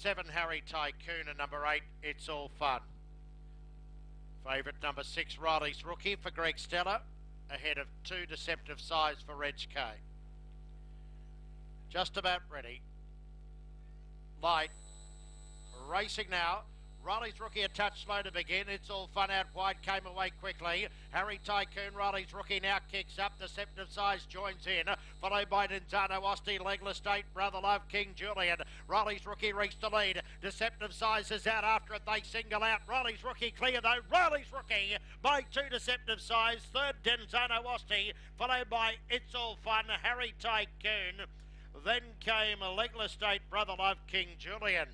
seven Harry Tycoon and number eight It's All Fun. Favourite number six Riley's Rookie for Greg Stella ahead of two Deceptive Size for Reg K. Just about ready. Light. Racing now. Riley's rookie a touch slow to begin. It's all fun out wide. Came away quickly. Harry Tycoon. Riley's rookie now kicks up. Deceptive Size joins in. Followed by Denzano Osti. Legless State. Brother Love King Julian. Riley's rookie reached the lead. Deceptive Size is out after it. They single out. Riley's rookie clear though. Riley's rookie by two Deceptive Size. Third Denzano Osti. Followed by It's All Fun. Harry Tycoon. Then came Legless State. Brother Love King Julian.